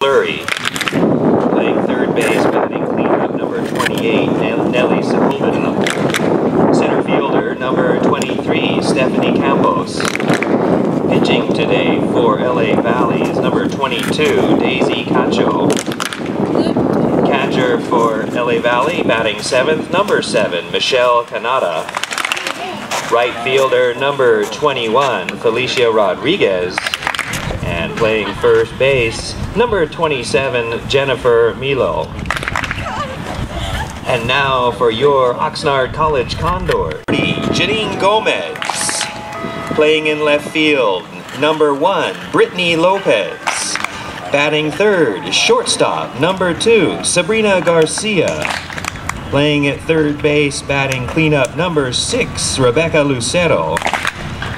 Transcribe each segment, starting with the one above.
Flurry. Playing third base, batting cleanup number 28, Nelly Sepulveda. Center fielder number 23, Stephanie Campos. Pitching today for LA Valley is number 22, Daisy Cacho. Catcher for LA Valley, batting seventh, number seven, Michelle Canada. Right fielder number 21, Felicia Rodriguez. And playing first base, number 27, Jennifer Milo. And now for your Oxnard College Condor, Janine Gomez. Playing in left field, number one, Brittany Lopez. Batting third, shortstop, number two, Sabrina Garcia. Playing at third base, batting cleanup, number six, Rebecca Lucero.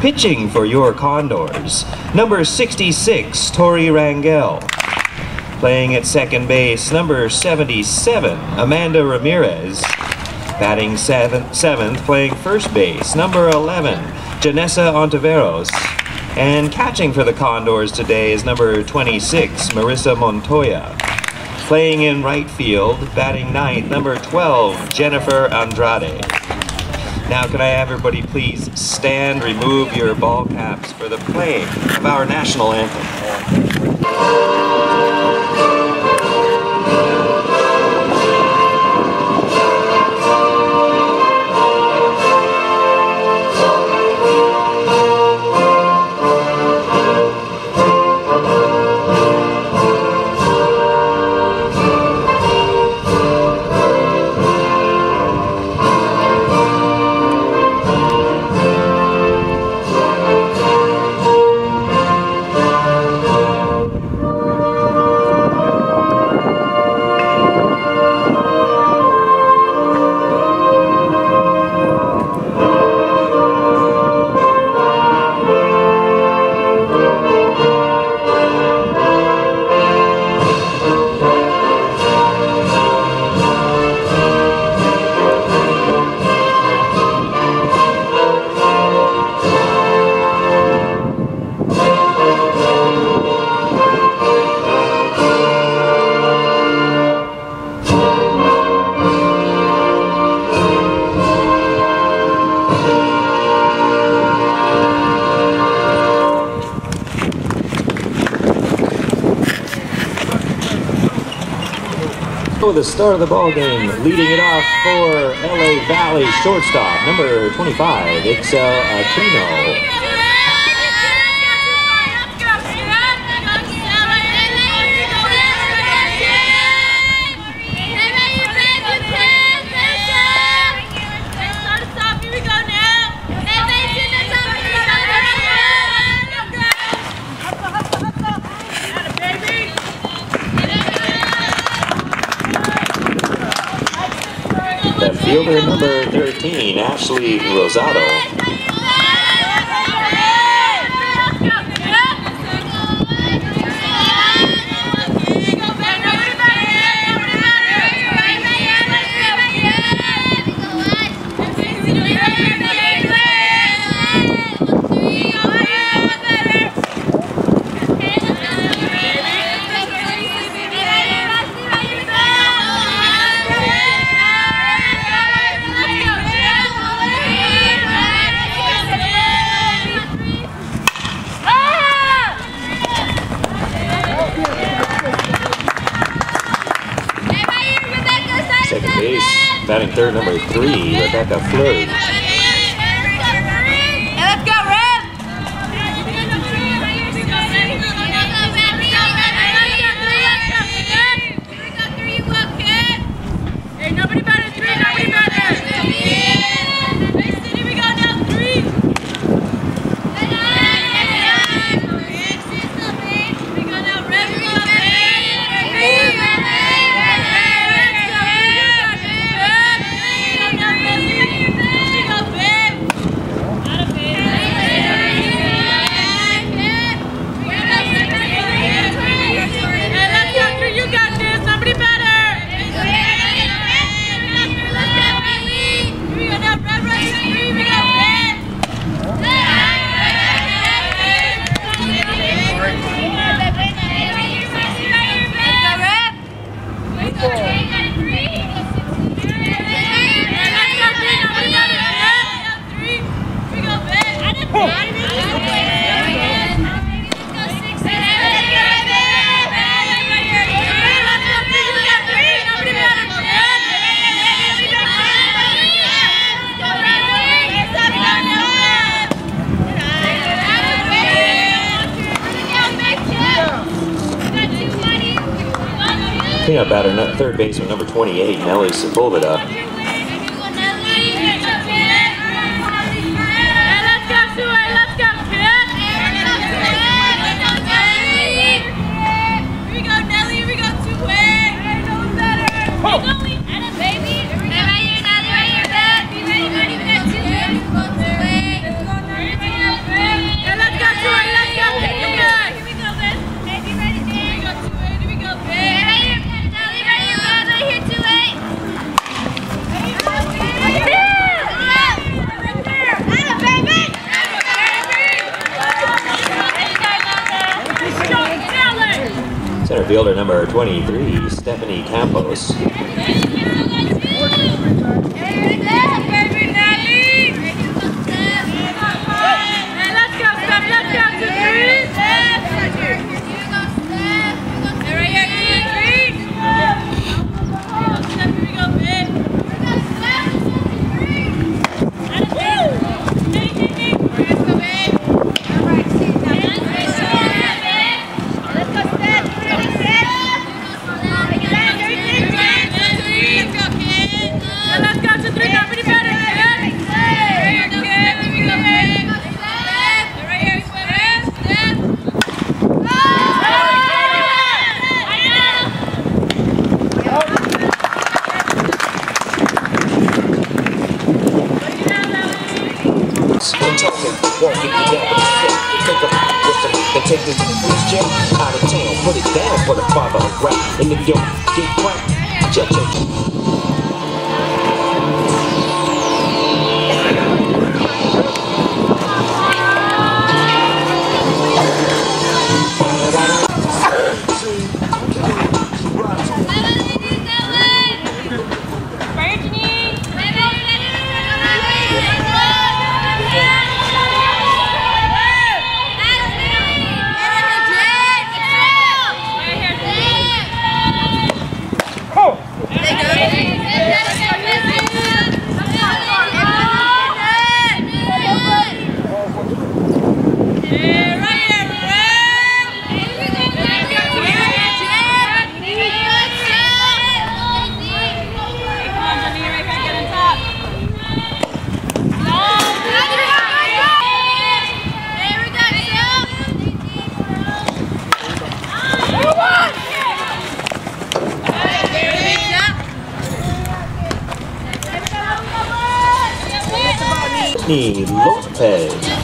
Pitching for your Condors, number 66, Tori Rangel. Playing at second base, number 77, Amanda Ramirez. Batting seventh, seventh playing first base, number 11, Janessa Ontiveros. And catching for the Condors today is number 26, Marissa Montoya. Playing in right field, batting ninth, number 12, Jennifer Andrade. Now can I have everybody please stand, remove your ball caps for the play of our national anthem. The start of the ball game, leading it off for LA Valley shortstop, number 25, Excel Aquino. Fielder number 13, Ashley Rosado. Three, Rebecca Fleur. Pull it up. Center fielder number 23, Stephanie Campos. Lopez.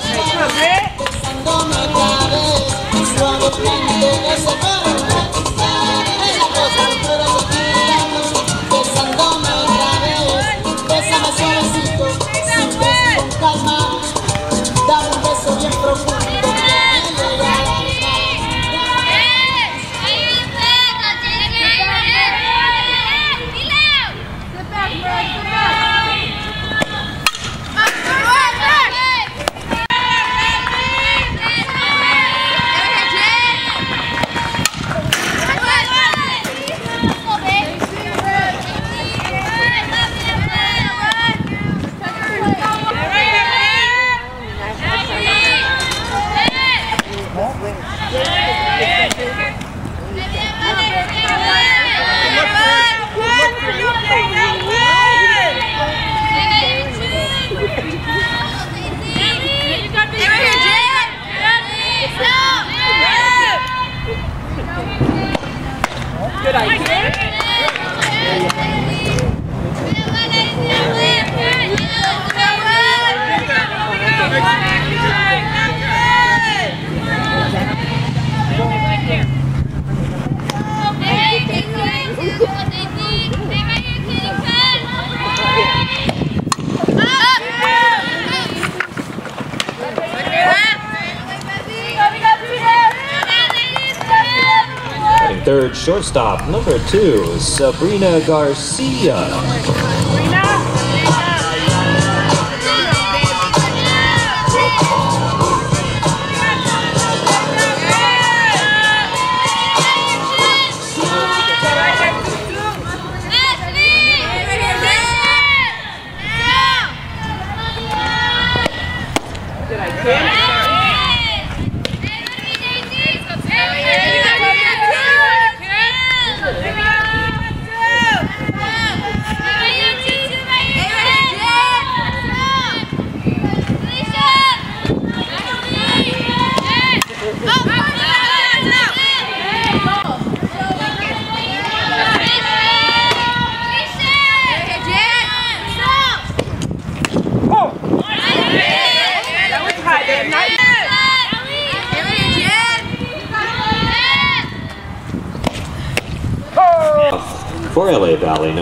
shortstop number two, Sabrina Garcia.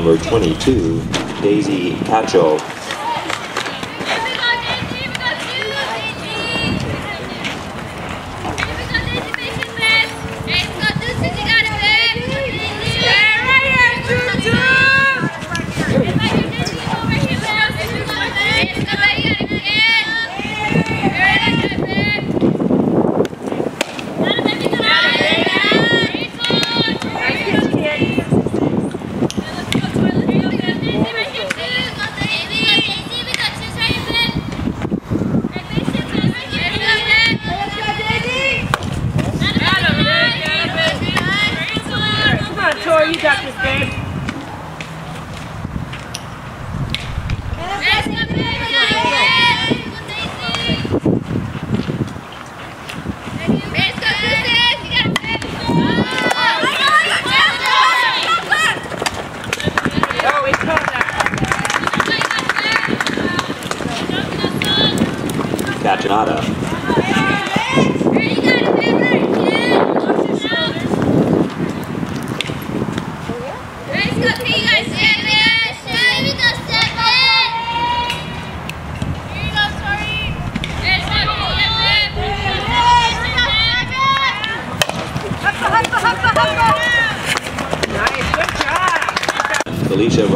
Number 22, Daisy Cacho.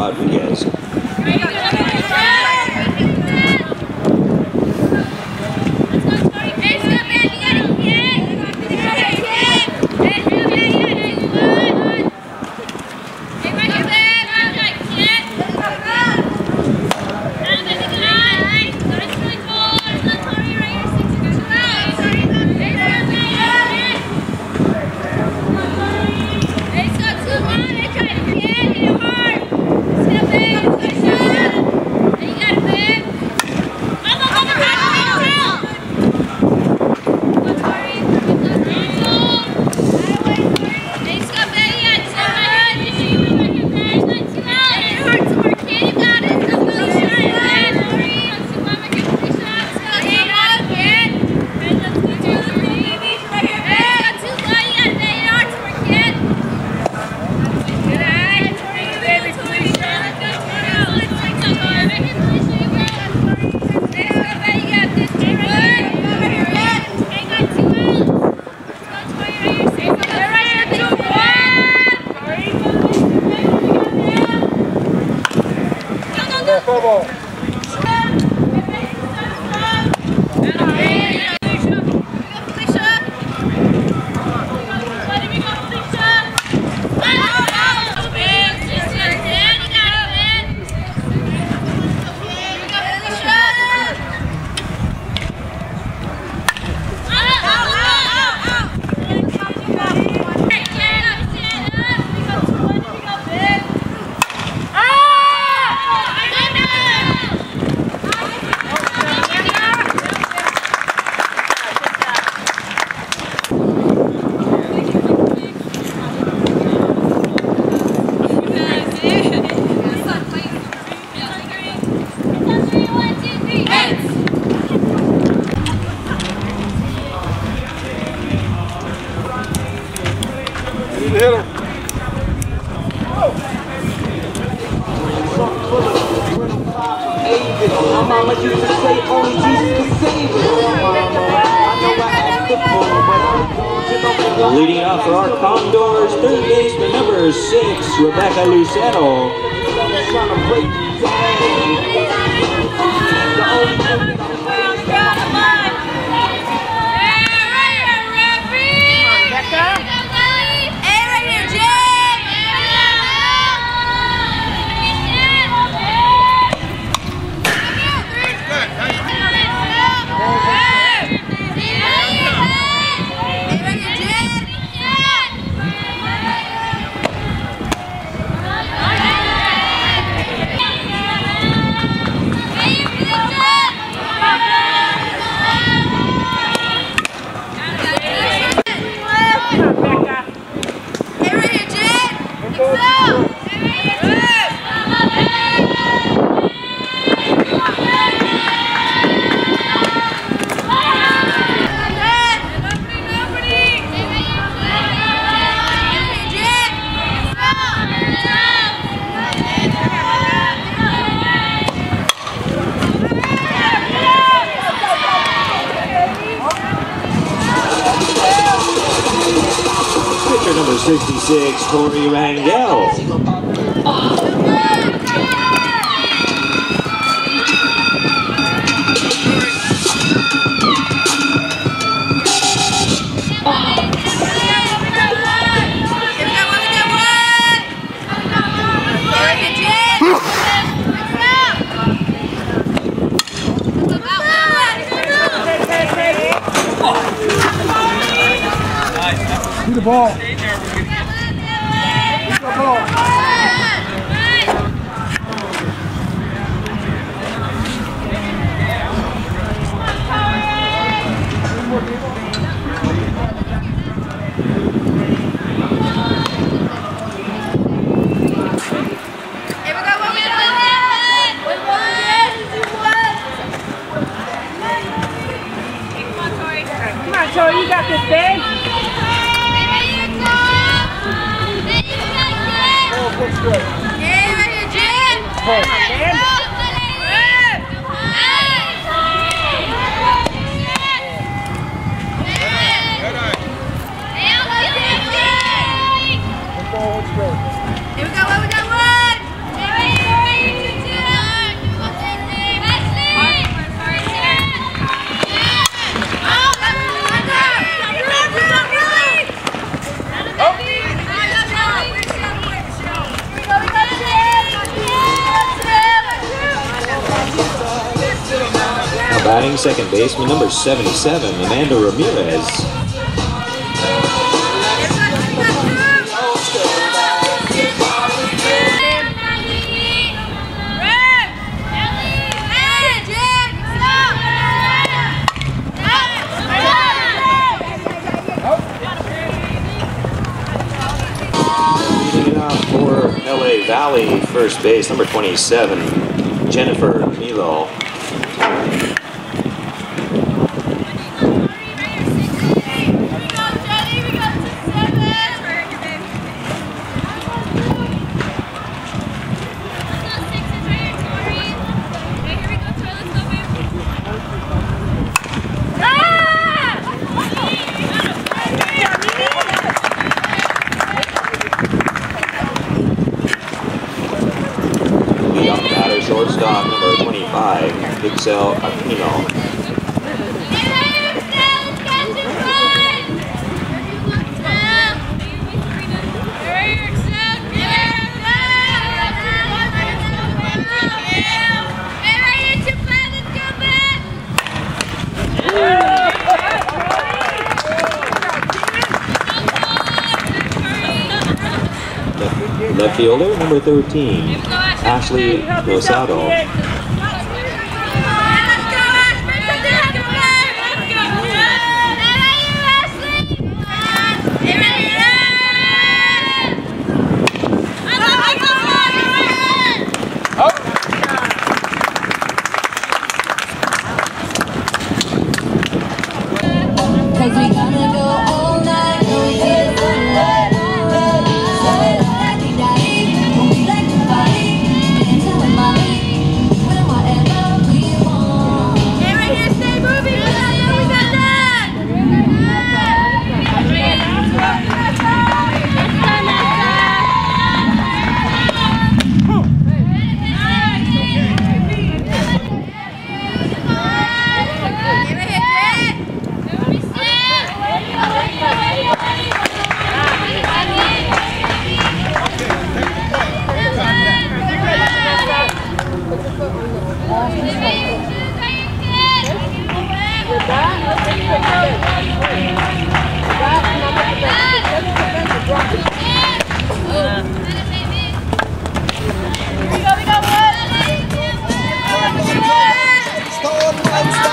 Rodriguez. Baseman number 77, Amanda Ramirez. For LA Valley, first base, number 27, Jennifer Milo. Number 13, Ashley Rosado.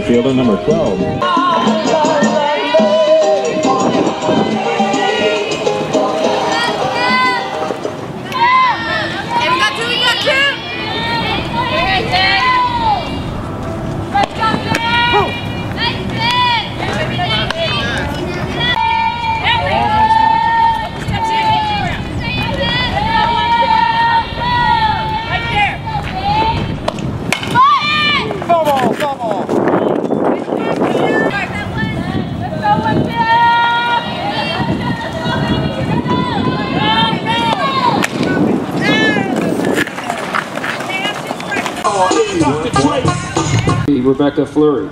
right fielder, number 12. Rebecca Fleury.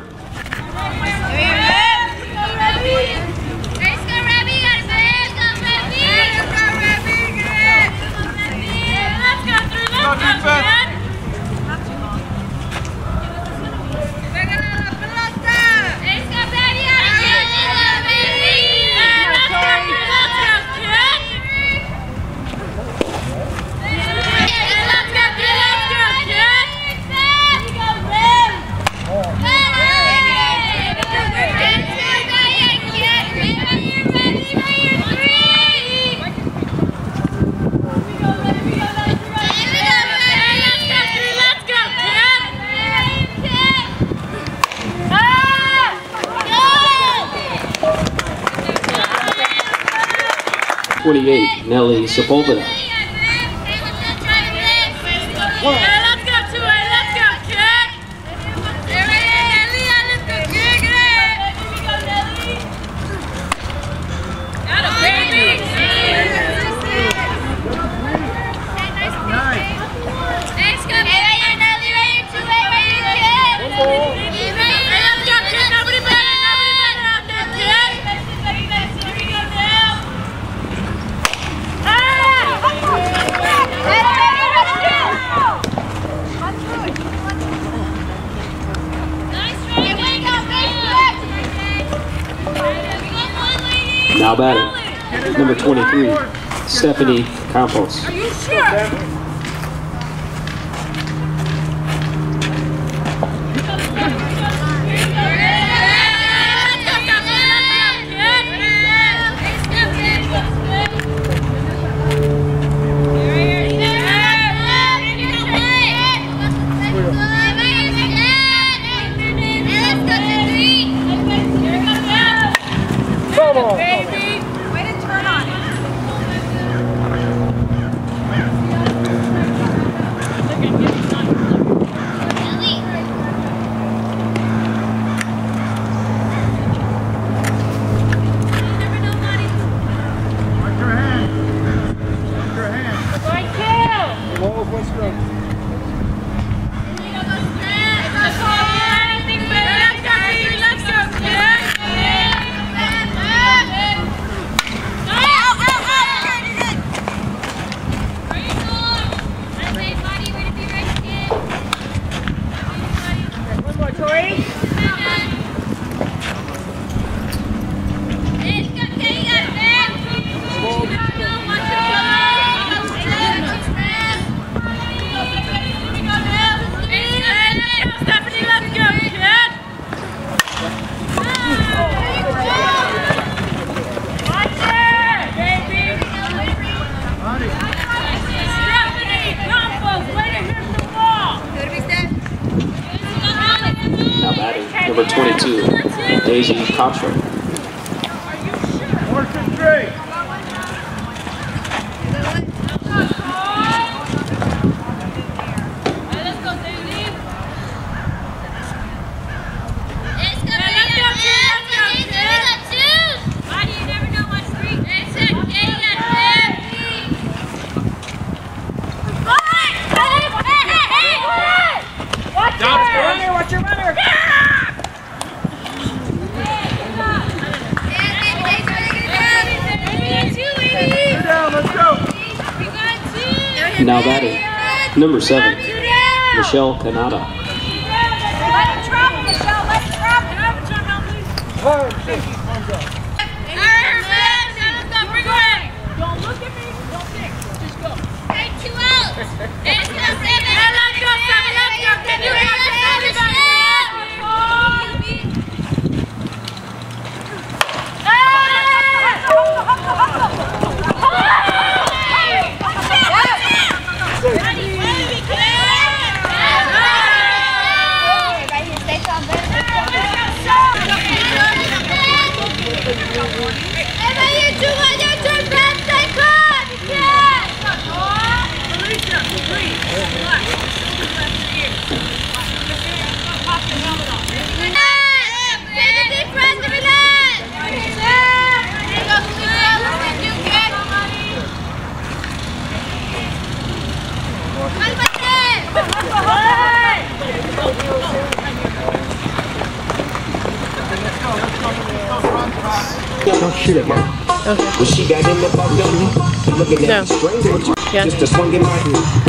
就包不了。culture. Number seven, Michelle Canada. Let it travel, Michelle. Let it travel. Don't look at me. Don't think. Just go. Hey, two outs. Let's go, seven. Let's go, seven. Let's go. Can you hear Don't shoot it, man. When she got in the back door, looking at No. me strange, but you Yeah. just a swing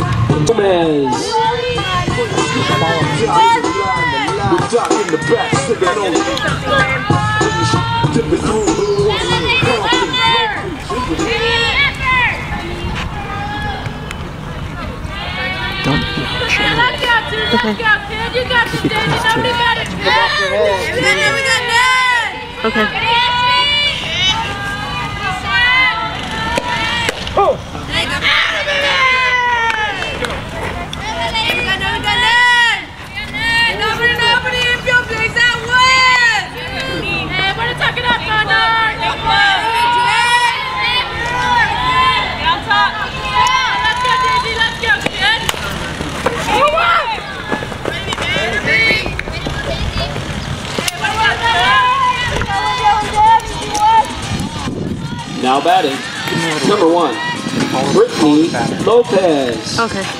Okay.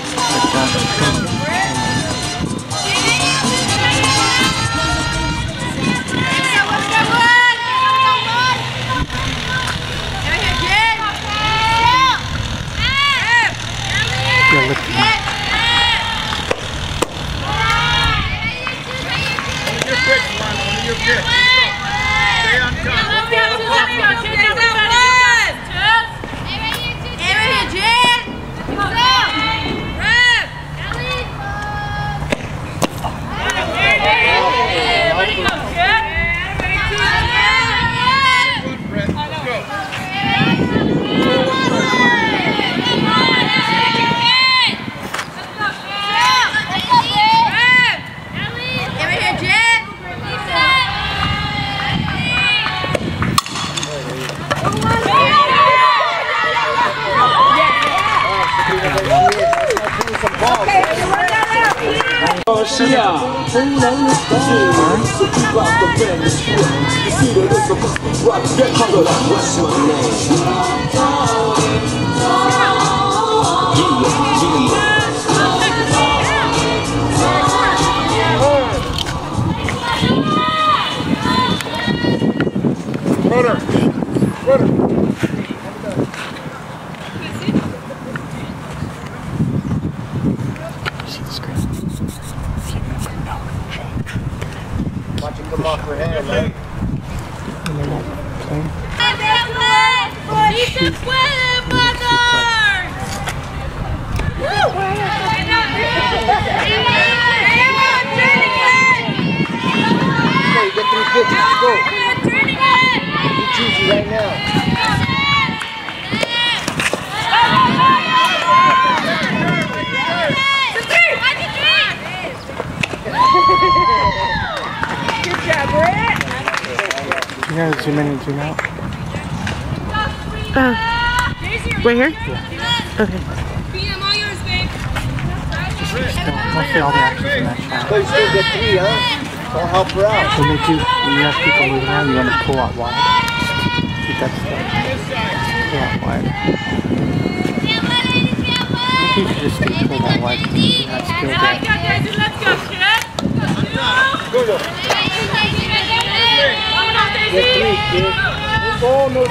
Uh, right here? Okay. Mostly all the actions in that shot. But you still get three, huh? So help her out. When they do, when you have people moving around, you want to pull out wide. Keep that stuff. Pull out wide. I think you should just stay pulled out wide. You're not skilled yet. Let's go, kid. Get three, kid. No ball, no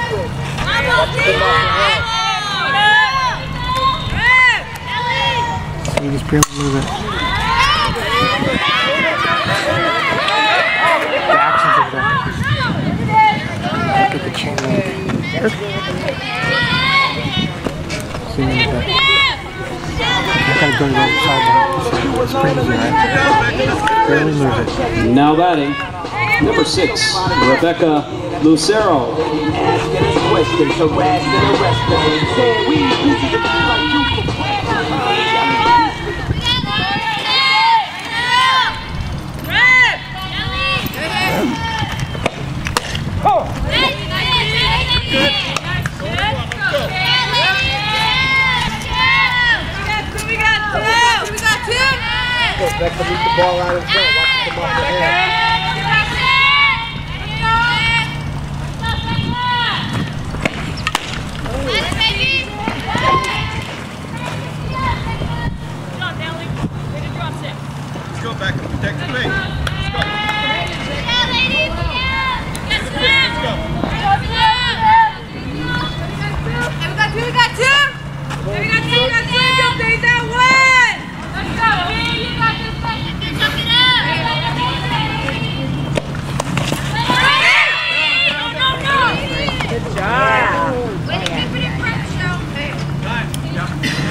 her. You just barely move it. The actions that. Look at the to the right? Barely move it. Now batting, number six, Rebecca Lucero. Questions harassed and arrested. Saying we busy to be like you for Back to meet the ball out in front. Watch it come off the head. Let's go back and protect the paint. Let's go. Hey, come on, back right here.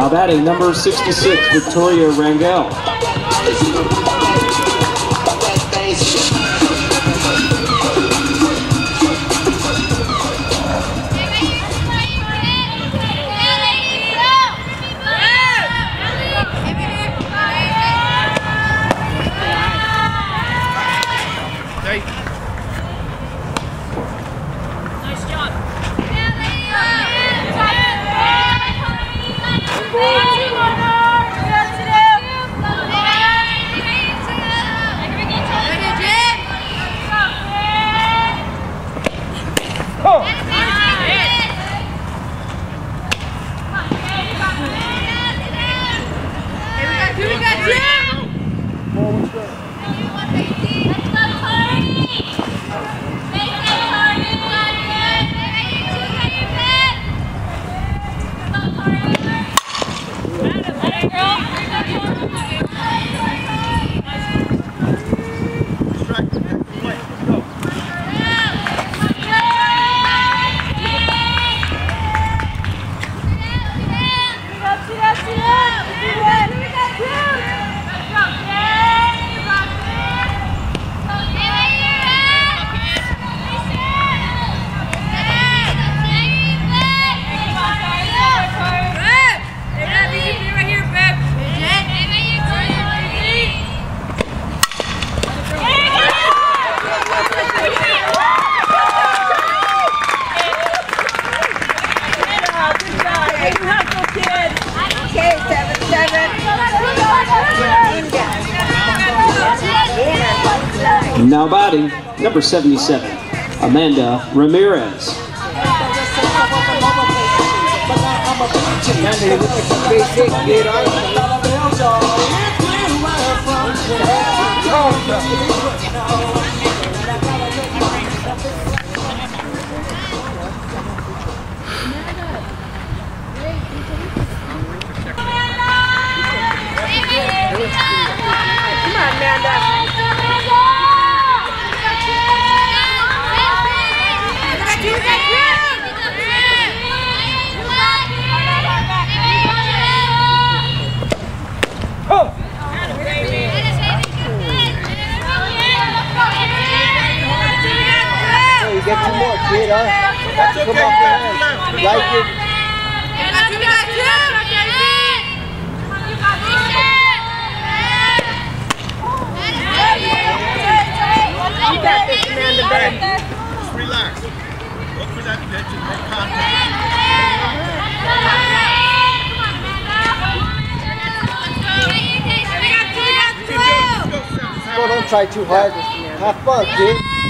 Now batting, number 66, Victoria Rangel. Number 77, Amanda Ramirez. Come on, Amanda. you get two more, kid, huh? That's Come off your hands. Like it. You got this, Amanda, baby. Just relax. Look for that pitch and contact. Go, don't try too hard. Have fun, kid.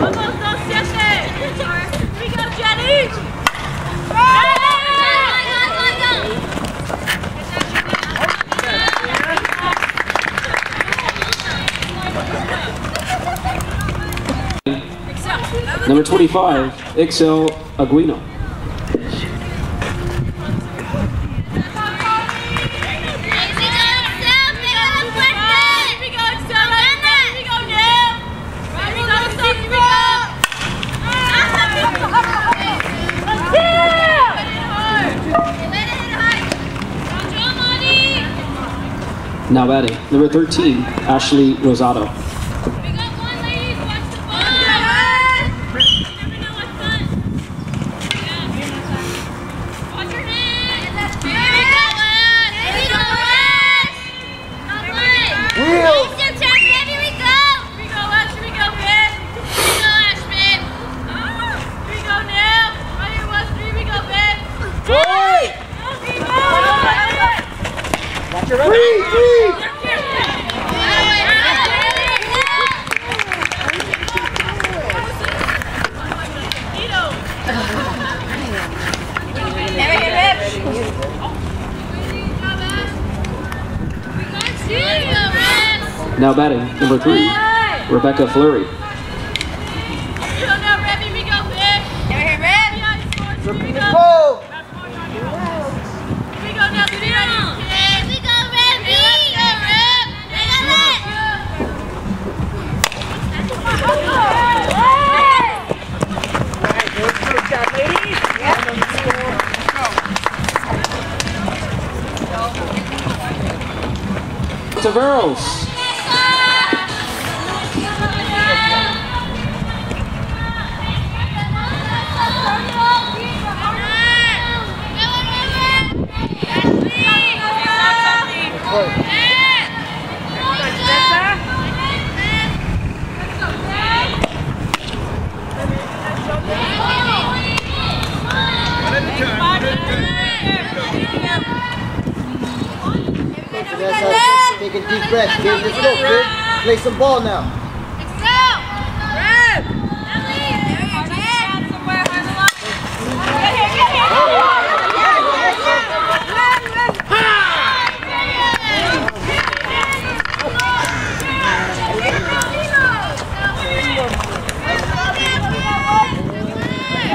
Vamos, dos, siete. Here we go, Jenny. Number 25, Ixel Aguino. Now batting, number 13, Ashley Rosado. Now batting, number three, Rebecca Fleury. Go. Play some ball now.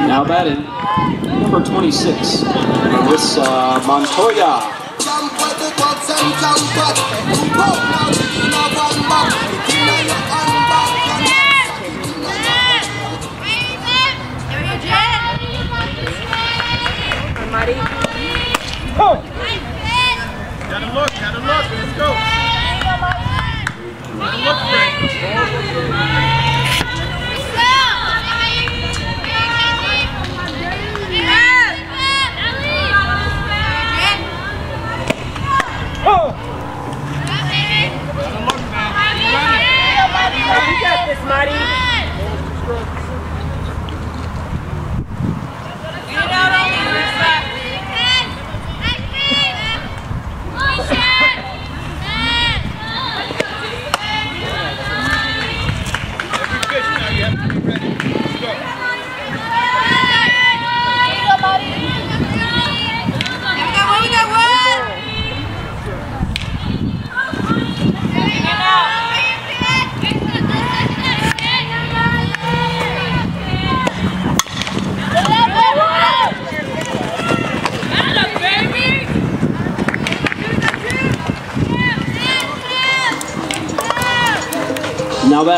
Now batting, number 26, Marissa Montoya. With the thugs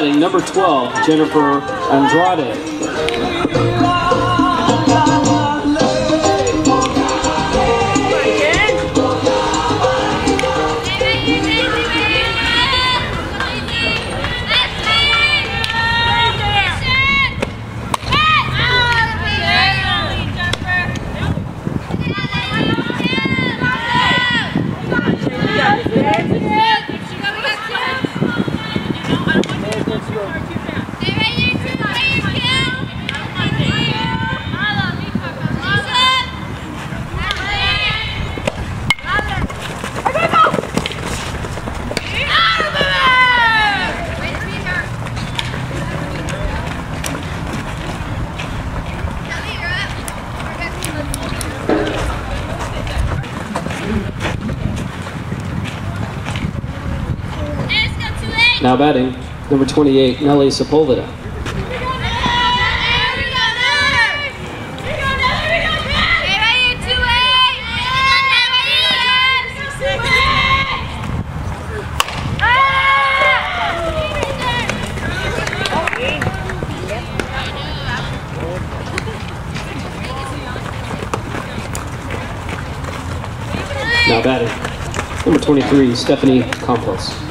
batting number 12, Jennifer Andrade. batting, number 28, Nelly Sepulveda. Now batting, number 23, Stephanie Campos.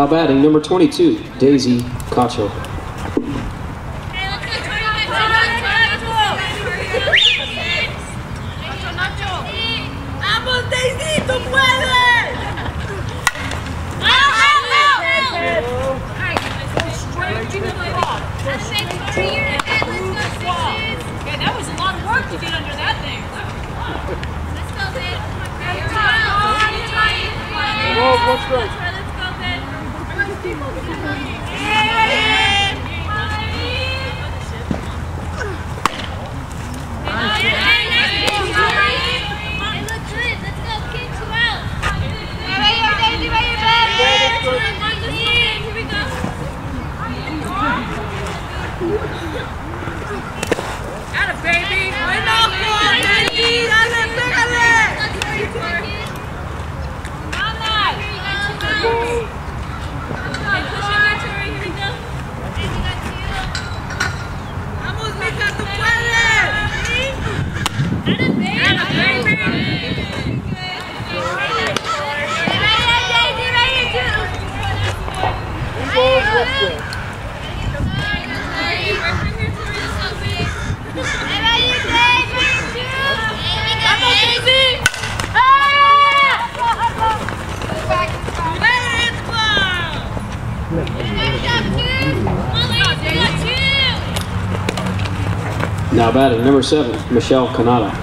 Now batting number 22, Daisy Cacho. Michelle Canada.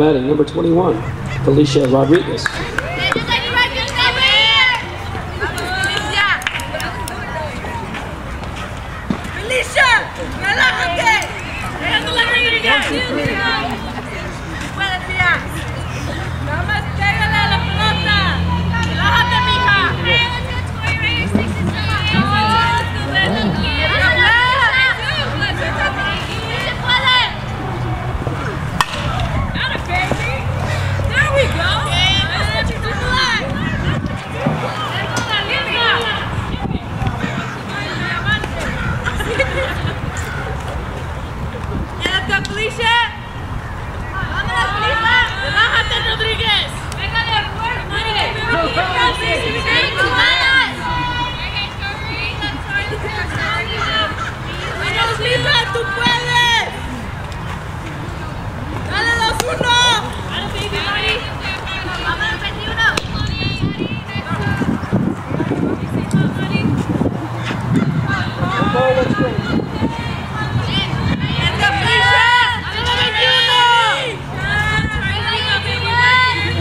Batting number 21, Felicia Rodriguez. Felicia, relájate. Déjate la ring Puedes tirar. Nada más pégale a la pelota. Relájate, mija. There we go. Ya está, Felicia. Vámonos, Felicia. Relájate, Rodríguez. Pégale fuerte. Vamos, Lisa, tú puedes. Dale los uno. Dale, baby, Mari. Vámonos, 21.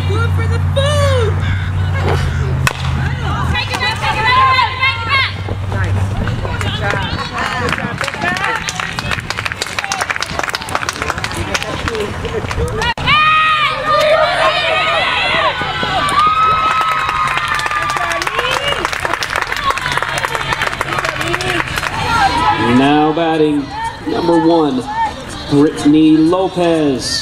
Good for the food! Take it back, take it back, take it back! Now batting number one, Brittany Lopez.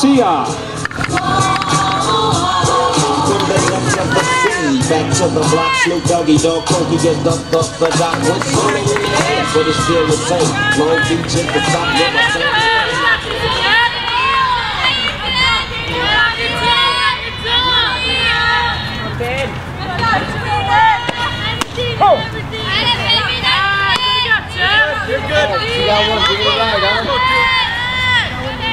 Garcia. Back to the block, Snoop Doggy Dogg, up the something in the air, but it's still the same. Long Beach at the top, never same. You're. You got one?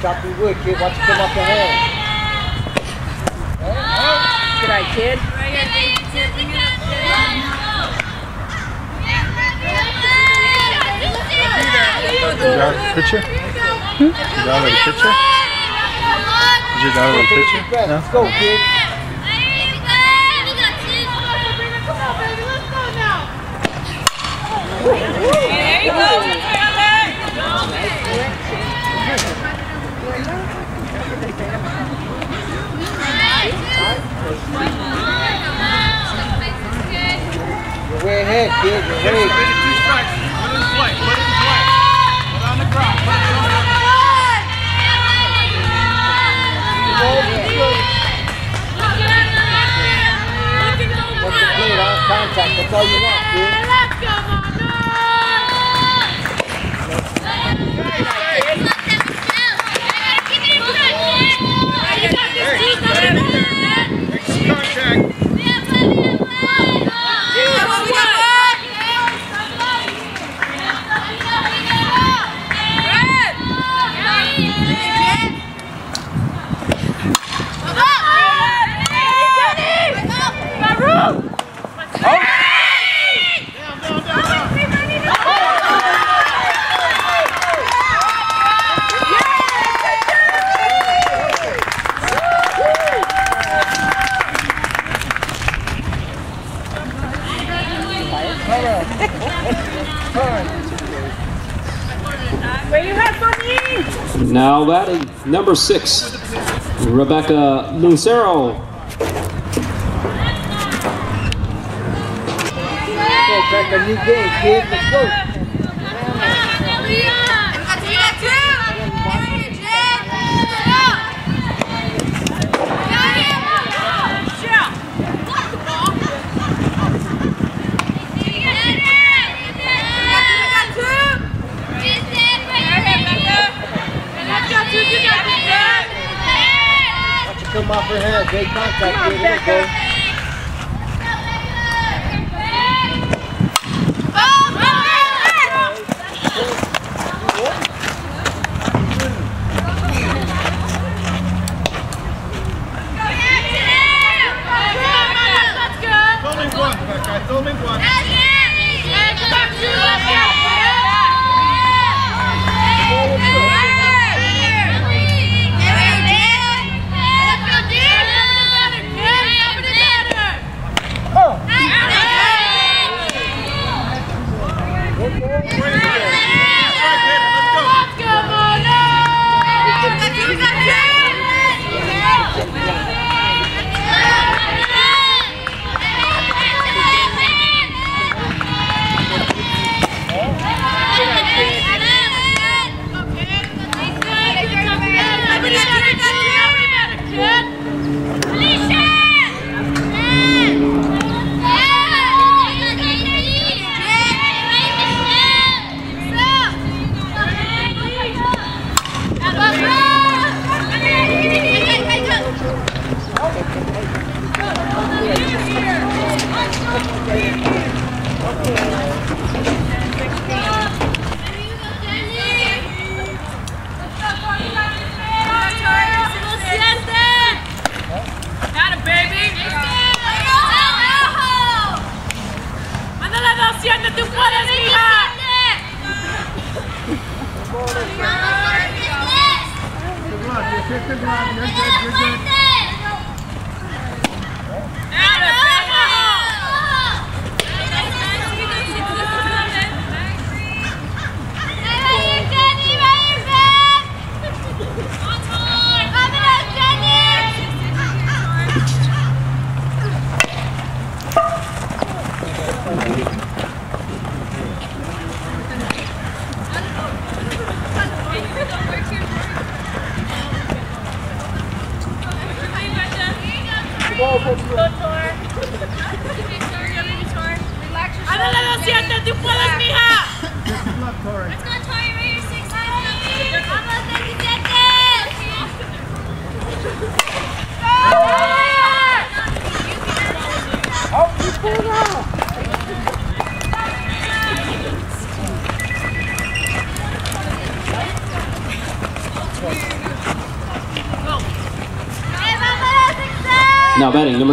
Good kid, watch you come off the hand. Good night, kid. Dog have a picture? Your dog have a picture? Is your dog a picture? No? Let's go, kid. There you go. You're way ahead, kid. You're way Ready, two strikes. Put it in play. Put it in play. Put it on the ground. Put it on the ground. That's all you want, kid. Make some contact. Where you at for me? Now batting, number six, Rebecca Lucero. Go, back a new game, kid. Let's go. Watch you come off her hand. Great contact,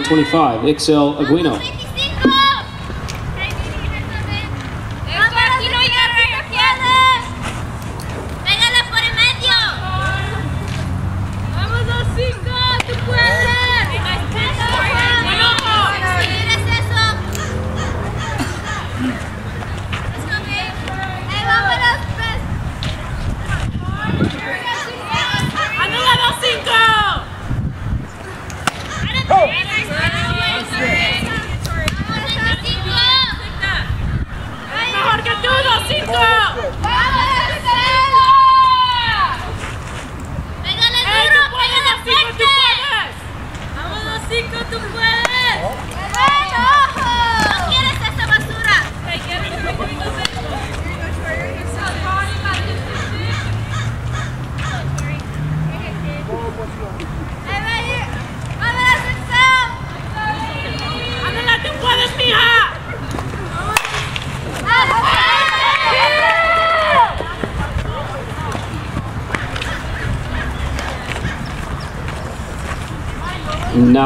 25, Ixel Aguino.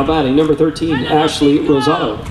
now batting number 13, Ashley Rosado.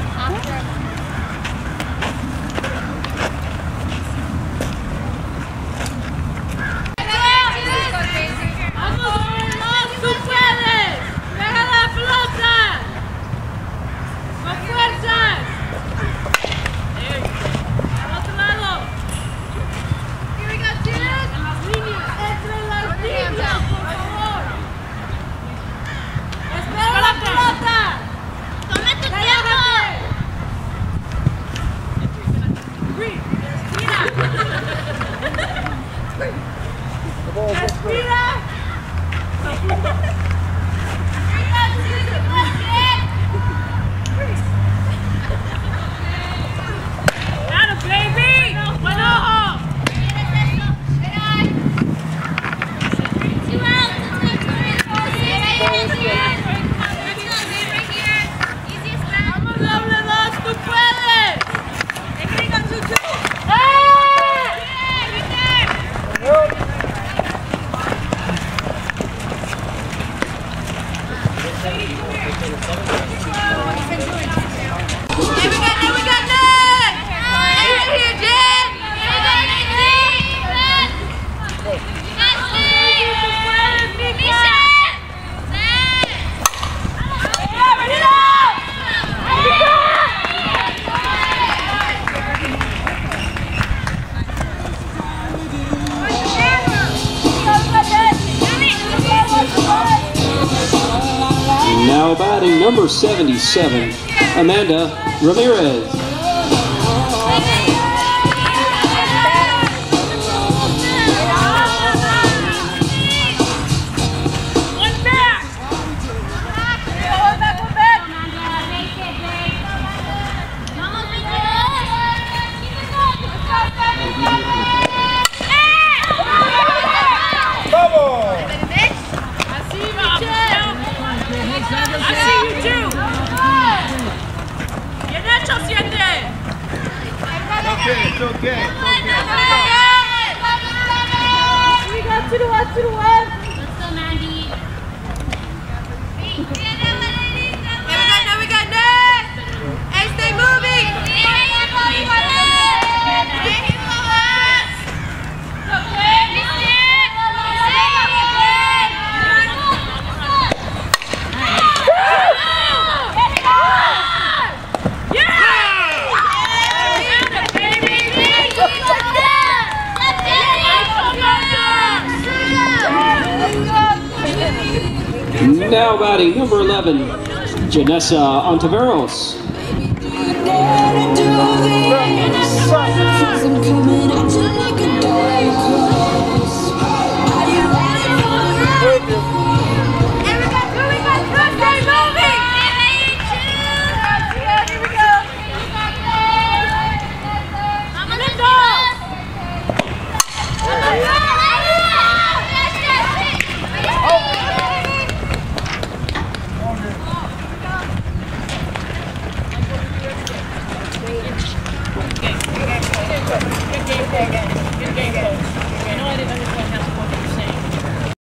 batting number 77, Amanda Ramirez. Janessa uh, Ontiveros.